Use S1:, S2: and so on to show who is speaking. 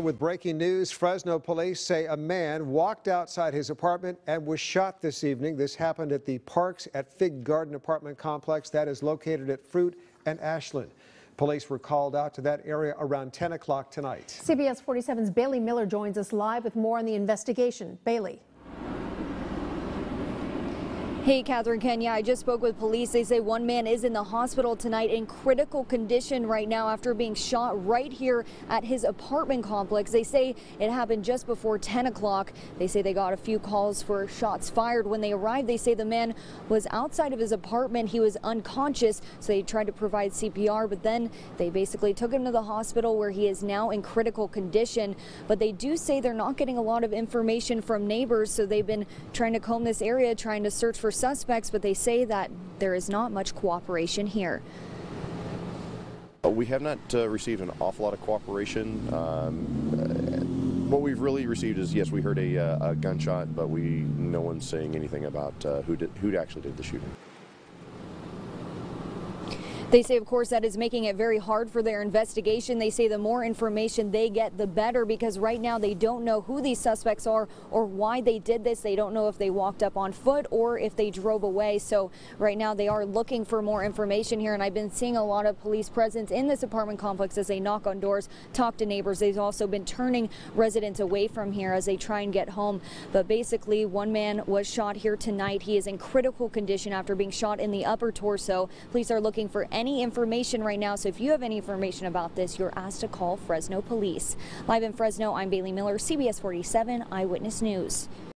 S1: With breaking news, Fresno police say a man walked outside his apartment and was shot this evening. This happened at the Parks at Fig Garden apartment complex that is located at Fruit and Ashlan. Police were called out to that area around 10 o'clock tonight.
S2: CBS 47's Bailey Miller joins us live with more on the investigation. Bailey.
S3: Hey, Catherine Kenya, I just spoke with police. They say one man is in the hospital tonight in critical condition right now after being shot right here at his apartment complex. They say it happened just before 10 o'clock. They say they got a few calls for shots fired. When they arrived, they say the man was outside of his apartment. He was unconscious, so they tried to provide CPR, but then they basically took him to the hospital where he is now in critical condition. But they do say they're not getting a lot of information from neighbors, so they've been trying to comb this area, trying to search for suspects, but they say that there is not much cooperation here.
S4: We have not uh, received an awful lot of cooperation. Um, uh, what we've really received is yes, we heard a, uh, a gunshot, but we no one's saying anything about uh, who did who actually did the shooting.
S3: They say, of course, that is making it very hard for their investigation. They say the more information they get, the better, because right now they don't know who these suspects are or why they did this. They don't know if they walked up on foot or if they drove away. So right now they are looking for more information here. And I've been seeing a lot of police presence in this apartment complex as they knock on doors, talk to neighbors. They've also been turning residents away from here as they try and get home. But basically, one man was shot here tonight. He is in critical condition after being shot in the upper torso. Police are looking for any information right now. So if you have any information about this, you're asked to call Fresno Police. Live in Fresno, I'm Bailey Miller, CBS 47 Eyewitness News.